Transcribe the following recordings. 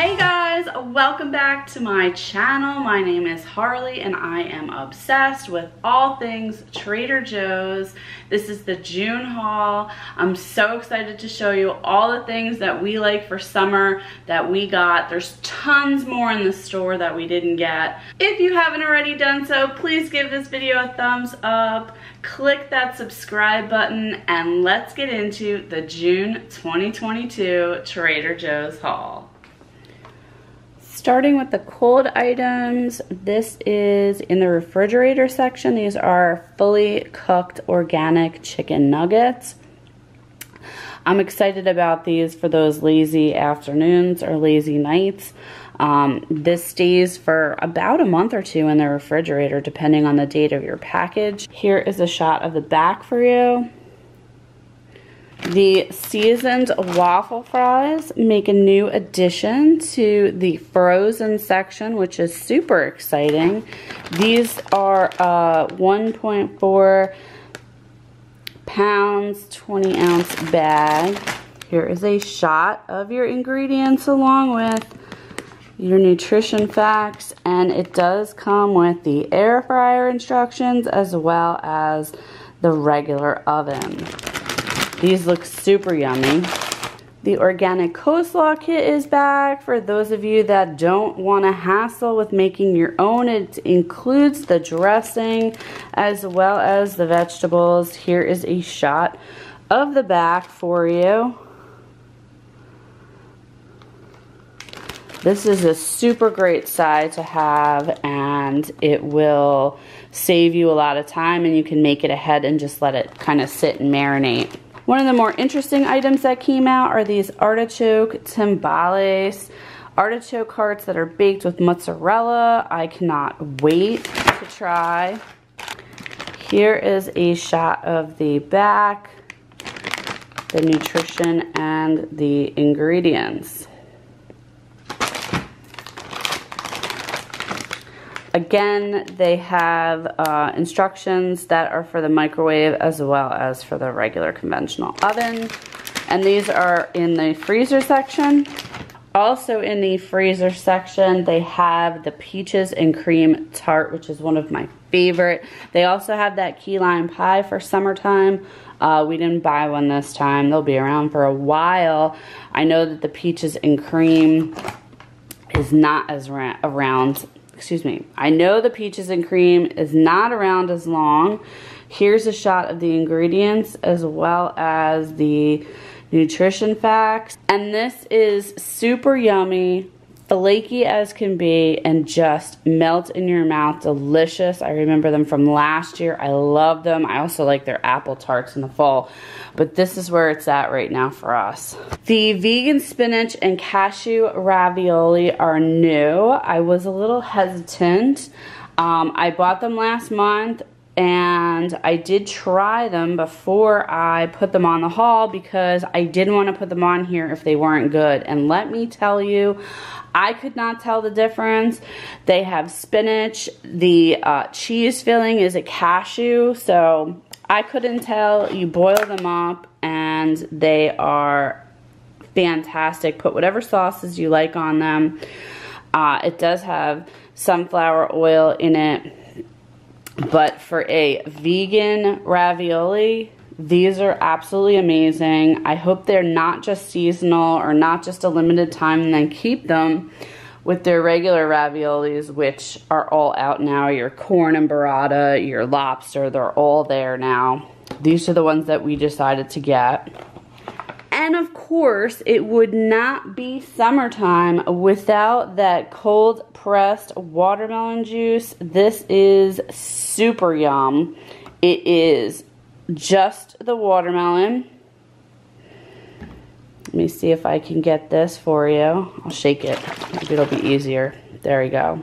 Hey guys, welcome back to my channel. My name is Harlee and I am obsessed with all things Trader Joe's. This is the June haul. I'm so excited to show you all the things that we like for summer that we got. There's tons more in the store that we didn't get. If you haven't already done so, please give this video a thumbs up, click that subscribe button, and let's get into the June 2022 Trader Joe's haul. Starting with the cold items, this is in the refrigerator section. These are fully cooked organic chicken nuggets. I'm excited about these for those lazy afternoons or lazy nights. Um, this stays for about a month or two in the refrigerator depending on the date of your package. Here is a shot of the back for you. The seasoned waffle fries make a new addition to the frozen section, which is super exciting. These are uh, a 1.4 pounds, 20 ounce bag. Here is a shot of your ingredients along with your nutrition facts and it does come with the air fryer instructions as well as the regular oven. These look super yummy. The organic coleslaw kit is back for those of you that don't want to hassle with making your own. It includes the dressing as well as the vegetables. Here is a shot of the back for you. This is a super great side to have and it will save you a lot of time and you can make it ahead and just let it kind of sit and marinate. One of the more interesting items that came out are these artichoke timbales. Artichoke hearts that are baked with mozzarella. I cannot wait to try. Here is a shot of the back, the nutrition, and the ingredients. Again, they have uh, instructions that are for the microwave as well as for the regular conventional oven. And these are in the freezer section. Also in the freezer section, they have the peaches and cream tart, which is one of my favorite. They also have that key lime pie for summertime. Uh, we didn't buy one this time. They'll be around for a while. I know that the peaches and cream is not as around excuse me, I know the peaches and cream is not around as long. Here's a shot of the ingredients as well as the nutrition facts. And this is super yummy flaky as can be and just melt in your mouth. Delicious. I remember them from last year. I love them. I also like their apple tarts in the fall. But this is where it's at right now for us. The vegan spinach and cashew ravioli are new. I was a little hesitant. Um, i bought them last month and I did try them before I put them on the haul because I didn't want to put them on here if they weren't good. And let me tell you, I could not tell the difference. They have spinach. The uh, cheese filling is a cashew, so I couldn't tell. You boil them up and they are fantastic. Put whatever sauces you like on them. Uh, it does have sunflower oil in it. But for a vegan ravioli, these are absolutely amazing. I hope they're not just seasonal or not just a limited time and then keep them with their regular raviolis, which are all out now. Your corn and burrata, your lobster, they're all there now. These are the ones that we decided to get. And of course, it would not be summertime without that cold pressed watermelon juice. This is super yum. It is just the watermelon. Let me see if I can get this for you. I'll shake it. Maybe it'll be easier. There we go.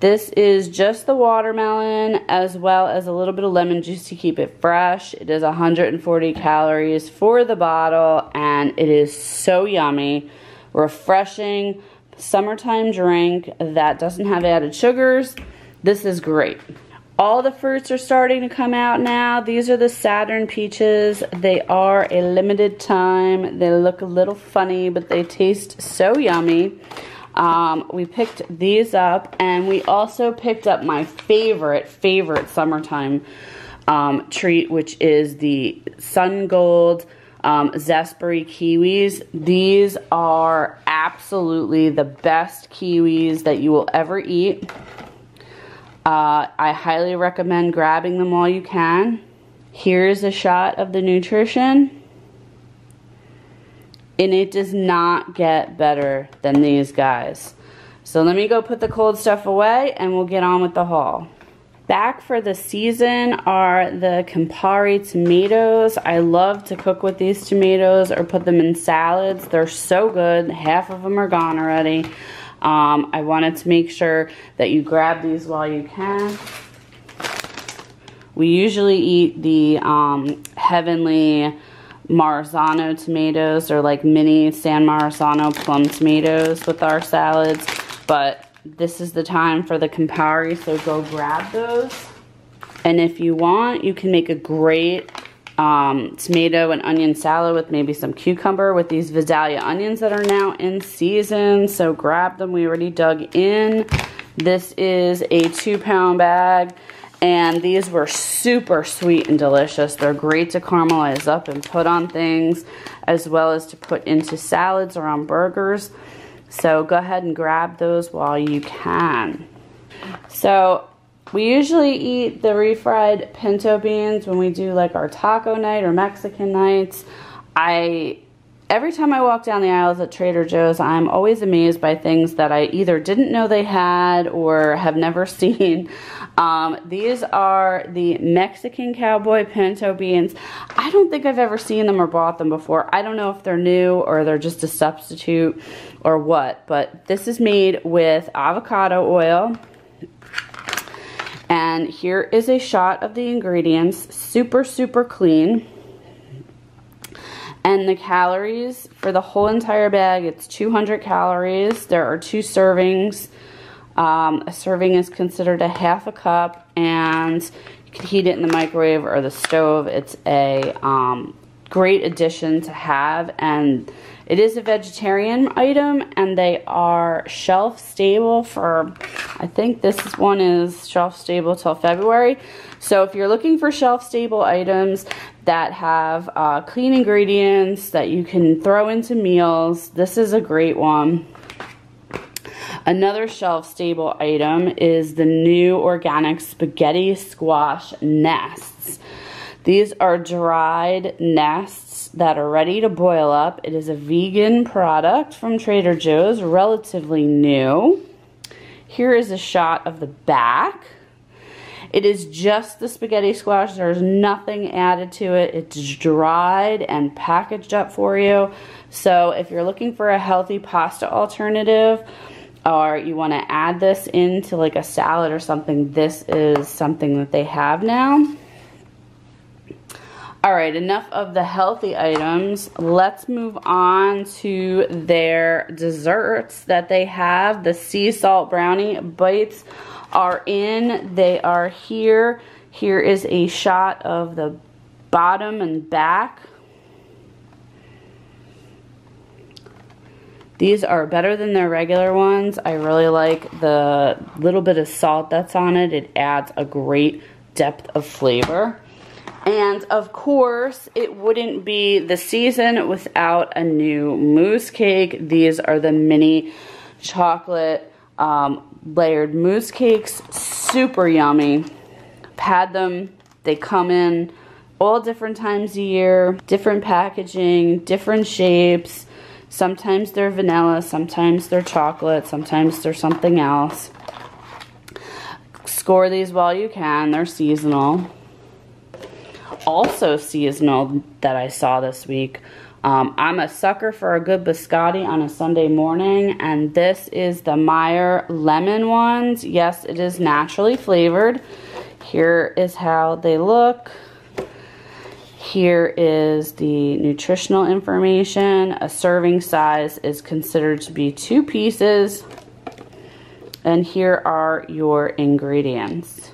This is just the watermelon as well as a little bit of lemon juice to keep it fresh. It is 140 calories for the bottle and it is so yummy, refreshing, summertime drink that doesn't have added sugars. This is great. All the fruits are starting to come out now. These are the Saturn peaches. They are a limited time. They look a little funny, but they taste so yummy. Um, we picked these up, and we also picked up my favorite, favorite summertime um, treat, which is the Sun Gold um, Zespri kiwis. These are absolutely the best kiwis that you will ever eat. Uh, I highly recommend grabbing them while you can. Here's a shot of the nutrition. And it does not get better than these guys. So let me go put the cold stuff away and we'll get on with the haul. Back for the season are the Campari tomatoes. I love to cook with these tomatoes or put them in salads. They're so good. Half of them are gone already. Um, I wanted to make sure that you grab these while you can. We usually eat the um, Heavenly Marzano tomatoes or like mini San Marzano plum tomatoes with our salads, but this is the time for the Campari, so go grab those. And if you want, you can make a great um, tomato and onion salad with maybe some cucumber with these Vidalia onions that are now in season. So grab them. We already dug in. This is a two pound bag. And these were super sweet and delicious. They're great to caramelize up and put on things as well as to put into salads or on burgers. So go ahead and grab those while you can. So we usually eat the refried pinto beans when we do like our taco night or Mexican nights. I every time I walk down the aisles at Trader Joe's, I'm always amazed by things that I either didn't know they had or have never seen. Um, these are the Mexican Cowboy Pinto Beans. I don't think I've ever seen them or bought them before. I don't know if they're new or they're just a substitute or what, but this is made with avocado oil, and here is a shot of the ingredients. Super, super clean. And the calories for the whole entire bag, it's 200 calories. There are two servings. Um, a serving is considered a half a cup and you can heat it in the microwave or the stove. It's a um, great addition to have and it is a vegetarian item and they are shelf stable for, I think this one is shelf stable till February. So if you're looking for shelf stable items that have uh, clean ingredients that you can throw into meals, this is a great one. Another shelf stable item is the new organic spaghetti squash nests. These are dried nests that are ready to boil up. It is a vegan product from Trader Joe's, relatively new. Here is a shot of the back. It is just the spaghetti squash. There's nothing added to it. It's dried and packaged up for you. So if you're looking for a healthy pasta alternative or you want to add this into like a salad or something, this is something that they have now. All right, enough of the healthy items. Let's move on to their desserts that they have. The sea salt brownie bites are in. They are here. Here is a shot of the bottom and back. These are better than their regular ones. I really like the little bit of salt that's on it. It adds a great depth of flavor. And of course, it wouldn't be the season without a new mousse cake. These are the mini chocolate um, layered mousse cakes. Super yummy. Had them. They come in all different times a year, different packaging, different shapes. Sometimes they're vanilla, sometimes they're chocolate, sometimes they're something else. Score these while you can. They're seasonal also seasonal that I saw this week. Um, I'm a sucker for a good biscotti on a Sunday morning, and this is the Meyer lemon ones. Yes, it is naturally flavored. Here is how they look. Here is the nutritional information. A serving size is considered to be two pieces. And here are your ingredients.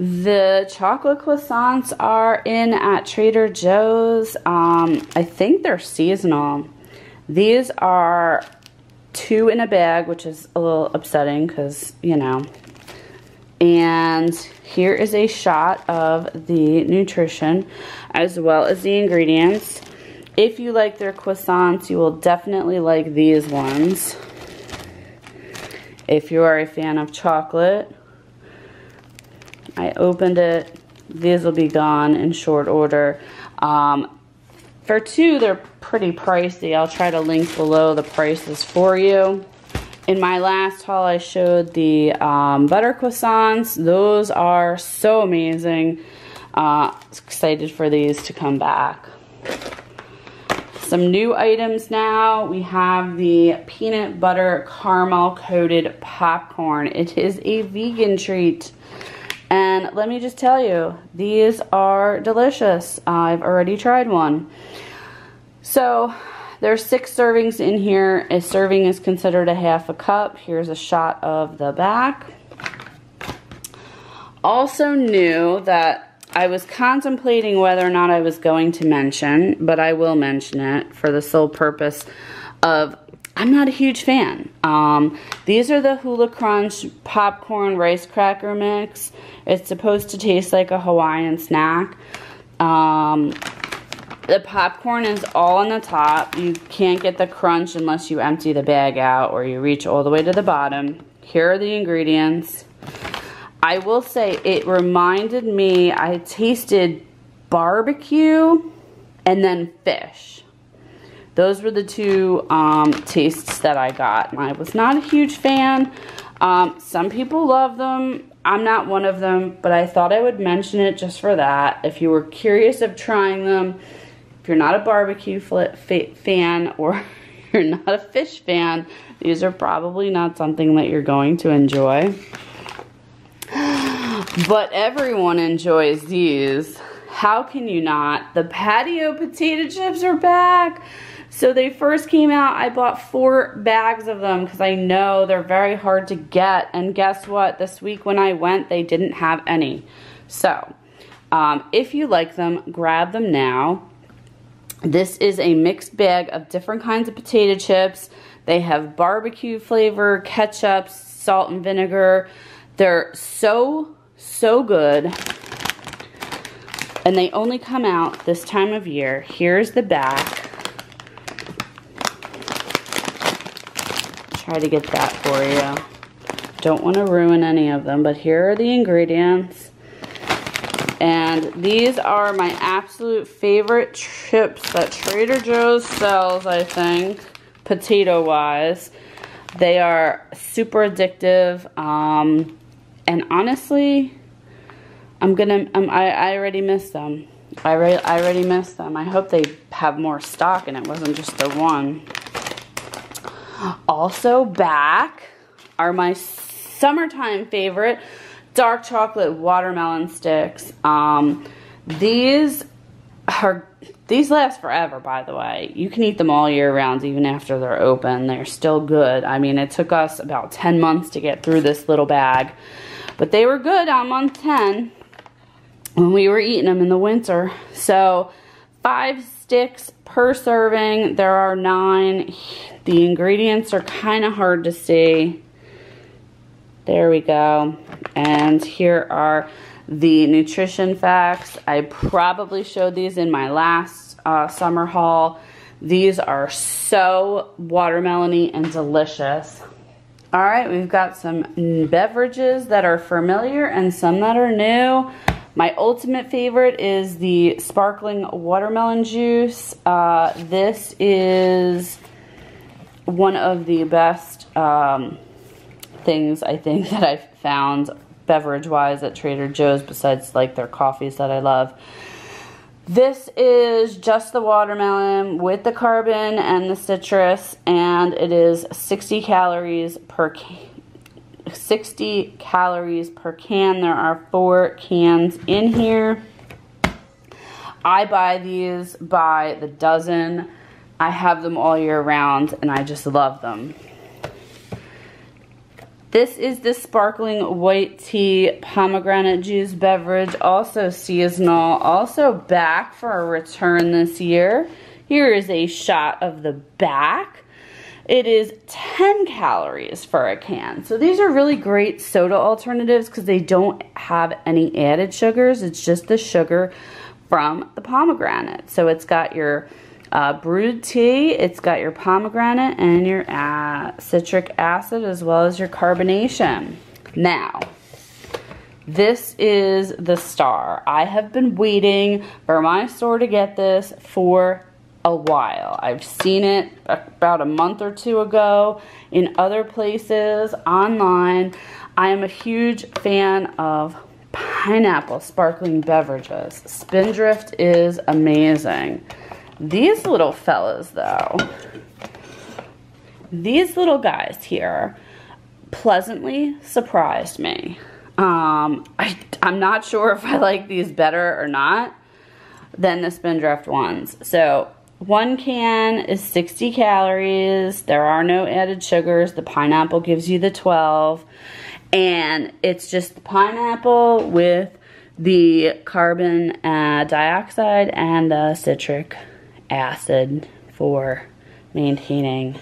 The chocolate croissants are in at Trader Joe's. Um, I think they're seasonal. These are two in a bag, which is a little upsetting because, you know. And here is a shot of the nutrition as well as the ingredients. If you like their croissants, you will definitely like these ones. If you are a fan of chocolate, I opened it. These will be gone in short order. Um, for two, they're pretty pricey. I'll try to link below the prices for you. In my last haul, I showed the um, butter croissants. Those are so amazing. Uh, excited for these to come back. Some new items now. We have the peanut butter caramel coated popcorn. It is a vegan treat. And let me just tell you, these are delicious. I've already tried one. So there's six servings in here. A serving is considered a half a cup. Here's a shot of the back. Also new that I was contemplating whether or not I was going to mention, but I will mention it for the sole purpose of I'm not a huge fan. Um, these are the Hula Crunch popcorn rice cracker mix. It's supposed to taste like a Hawaiian snack. Um, the popcorn is all on the top. You can't get the crunch unless you empty the bag out or you reach all the way to the bottom. Here are the ingredients. I will say it reminded me, I tasted barbecue and then fish. Those were the two um, tastes that I got. I was not a huge fan. Um, some people love them. I'm not one of them, but I thought I would mention it just for that. If you were curious of trying them, if you're not a barbecue fan or you're not a fish fan, these are probably not something that you're going to enjoy. But everyone enjoys these. How can you not? The patio potato chips are back. So they first came out, I bought four bags of them because I know they're very hard to get. And guess what? This week when I went, they didn't have any. So, um, if you like them, grab them now. This is a mixed bag of different kinds of potato chips. They have barbecue flavor, ketchup, salt and vinegar. They're so so good. And they only come out this time of year. Here's the back. Try to get that for you. Don't want to ruin any of them, but here are the ingredients. And these are my absolute favorite chips that Trader Joe's sells, I think, potato-wise. They are super addictive. Um, and honestly, I'm gonna, um, I, I already missed them. I, I already missed them. I hope they have more stock and it wasn't just the one. Also back are my summertime favorite dark chocolate watermelon sticks. Um, these are these last forever, by the way. You can eat them all year round, even after they're open. They're still good. I mean, it took us about 10 months to get through this little bag. But they were good on month 10 when we were eating them in the winter. So five sticks per serving. There are nine. The ingredients are kind of hard to see. There we go. And here are the nutrition facts. I probably showed these in my last uh, summer haul. These are so watermelony and delicious. All right, we've got some beverages that are familiar and some that are new. My ultimate favorite is the sparkling watermelon juice. Uh, this is one of the best um, things I think that I've found beverage-wise at Trader Joe's besides like their coffees that I love. This is just the watermelon with the carbon and the citrus, and it is 60 calories per 60 calories per can. There are four cans in here. I buy these by the dozen. I have them all year round, and I just love them. This is the sparkling white tea pomegranate juice beverage, also seasonal, also back for a return this year. Here is a shot of the back. It is 10 calories for a can. So these are really great soda alternatives because they don't have any added sugars. It's just the sugar from the pomegranate. So it's got your uh, brewed tea, it's got your pomegranate and your uh, citric acid as well as your carbonation. Now, this is the star. I have been waiting for my store to get this for a while. I've seen it about a month or two ago in other places, online. I am a huge fan of pineapple sparkling beverages. Spindrift is amazing. These little fellas though, these little guys here pleasantly surprised me. Um, I, I'm not sure if I like these better or not than the Spindrift ones. So one can is 60 calories. There are no added sugars. The pineapple gives you the 12. And it's just the pineapple with the carbon uh, dioxide and the citric acid for maintaining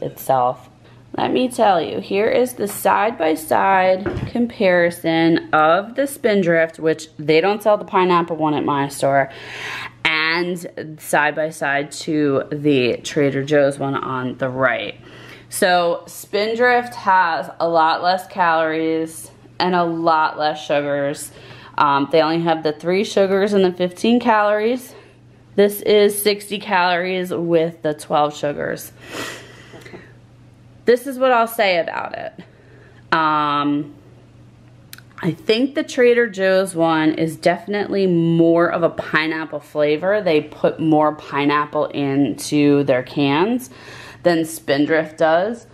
itself. Let me tell you, here is the side-by-side -side comparison of the Spindrift, which they don't sell the pineapple one at my store, and side by side to the Trader Joe's one on the right. So Spindrift has a lot less calories and a lot less sugars. Um, they only have the three sugars and the 15 calories. This is 60 calories with the 12 sugars. This is what I'll say about it. Um, I think the Trader Joe's one is definitely more of a pineapple flavor. They put more pineapple into their cans than Spindrift does.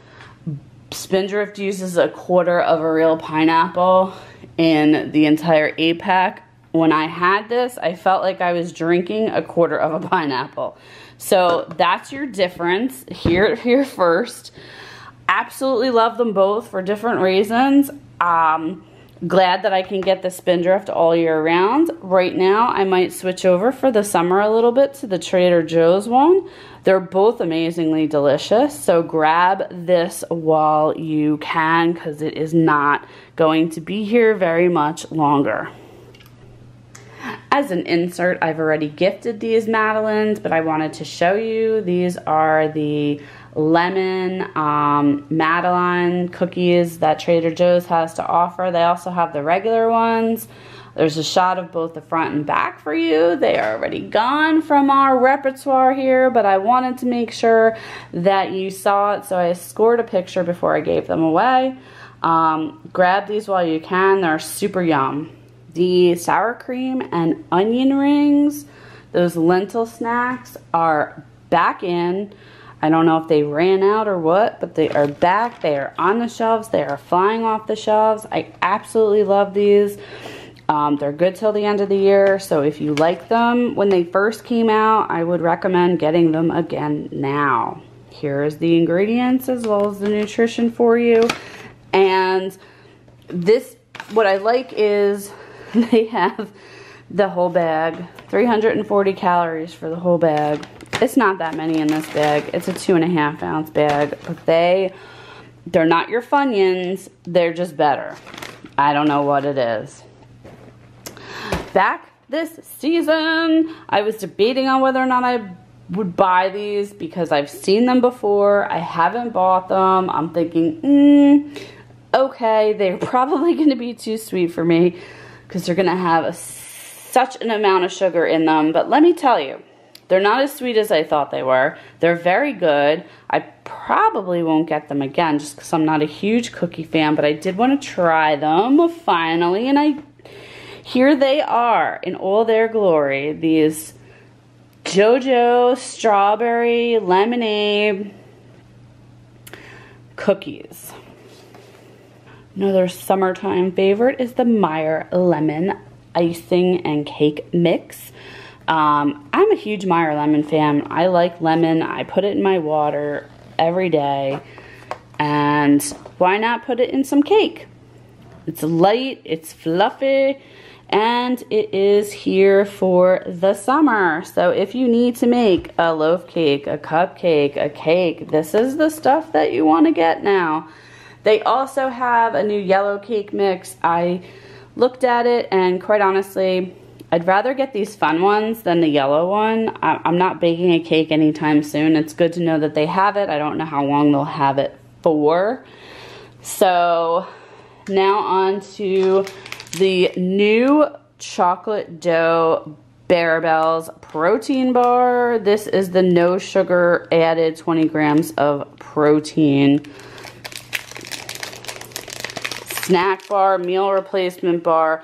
Spindrift uses a quarter of a real pineapple in the entire 8-pack. When I had this, I felt like I was drinking a quarter of a pineapple. So that's your difference. Here, here first. Absolutely love them both for different reasons. Um, Glad that I can get the Spindrift all year round. Right now, I might switch over for the summer a little bit to the Trader Joe's one. They're both amazingly delicious, so grab this while you can because it is not going to be here very much longer. As an insert, I've already gifted these Madeleines, but I wanted to show you. These are the lemon um, Madeleine cookies that Trader Joe's has to offer. They also have the regular ones. There's a shot of both the front and back for you. They are already gone from our repertoire here, but I wanted to make sure that you saw it, so I scored a picture before I gave them away. Um, grab these while you can. They're super yum. The sour cream and onion rings, those lentil snacks are back in. I don't know if they ran out or what, but they are back. They are on the shelves. They are flying off the shelves. I absolutely love these. Um, they're good till the end of the year, so if you like them when they first came out, I would recommend getting them again now. Here's the ingredients as well as the nutrition for you. And this, what I like is they have the whole bag, 340 calories for the whole bag. It's not that many in this bag. It's a two and a half ounce bag, but they, they're not your Funyuns. They're just better. I don't know what it is. Back this season, I was debating on whether or not I would buy these because I've seen them before. I haven't bought them. I'm thinking, mm, okay, they're probably going to be too sweet for me because they're going to have a, such an amount of sugar in them. But let me tell you, they're not as sweet as I thought they were. They're very good. I probably won't get them again just because I'm not a huge cookie fan, but I did want to try them finally, and I here they are in all their glory. These JoJo strawberry lemonade cookies. Another summertime favorite is the Meyer lemon icing and cake mix. Um, I'm a huge Meyer lemon fan. I like lemon. I put it in my water every day. And why not put it in some cake? It's light, it's fluffy, and it is here for the summer. So if you need to make a loaf cake, a cupcake, a cake, this is the stuff that you want to get now. They also have a new yellow cake mix. I looked at it and quite honestly, I'd rather get these fun ones than the yellow one. I'm not baking a cake anytime soon. It's good to know that they have it. I don't know how long they'll have it for. So now on to the new chocolate dough Barebells protein bar. This is the no sugar added 20 grams of protein. Snack bar, meal replacement bar.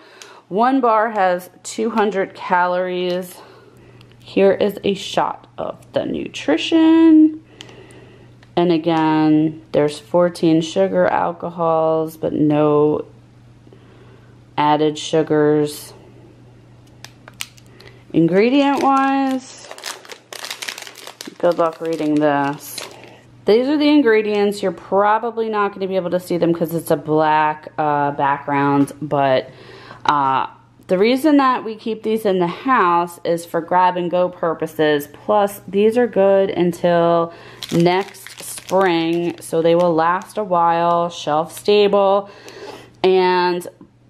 One bar has 200 calories. Here is a shot of the nutrition. And again, there's 14 sugar alcohols, but no added sugars. Ingredient wise, good luck reading this. These are the ingredients. You're probably not going to be able to see them because it's a black uh, background, but uh, the reason that we keep these in the house is for grab and go purposes. Plus, these are good until next spring, so they will last a while, shelf stable. And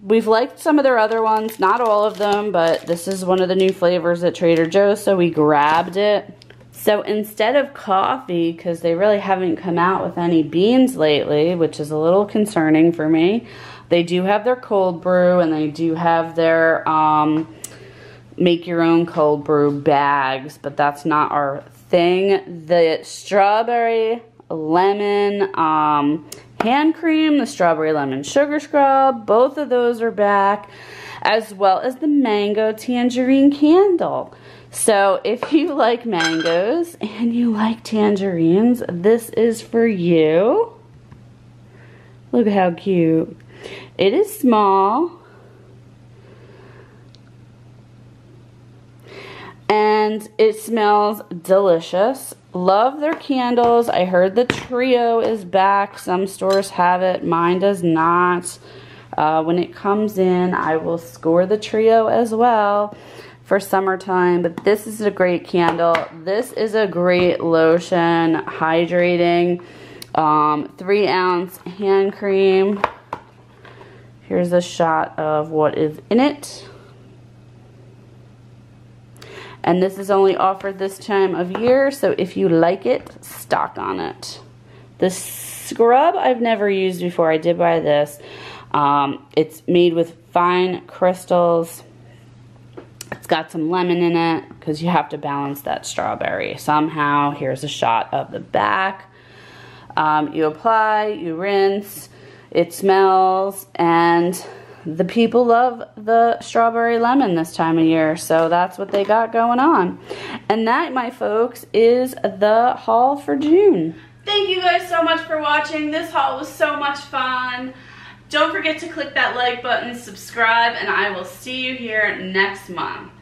We've liked some of their other ones, not all of them, but this is one of the new flavors at Trader Joe's, so we grabbed it. So instead of coffee, because they really haven't come out with any beans lately, which is a little concerning for me, they do have their cold brew and they do have their um, make your own cold brew bags, but that's not our thing. The strawberry lemon um, hand cream, the strawberry lemon sugar scrub, both of those are back, as well as the mango tangerine candle. So if you like mangoes and you like tangerines, this is for you. Look how cute. It is small. And it smells delicious. Love their candles. I heard the trio is back. Some stores have it. Mine does not. Uh, when it comes in, I will score the trio as well for summertime. But this is a great candle. This is a great lotion, hydrating. Um, three ounce hand cream. Here's a shot of what is in it. And this is only offered this time of year, so if you like it, stock on it. The scrub I've never used before. I did buy this. Um, it's made with fine crystals. It's got some lemon in it because you have to balance that strawberry somehow. Here's a shot of the back. Um, you apply, you rinse, it smells, and the people love the strawberry lemon this time of year, so that's what they got going on. And that, my folks, is the haul for June. Thank you guys so much for watching. This haul was so much fun. Don't forget to click that like button, subscribe, and I will see you here next month.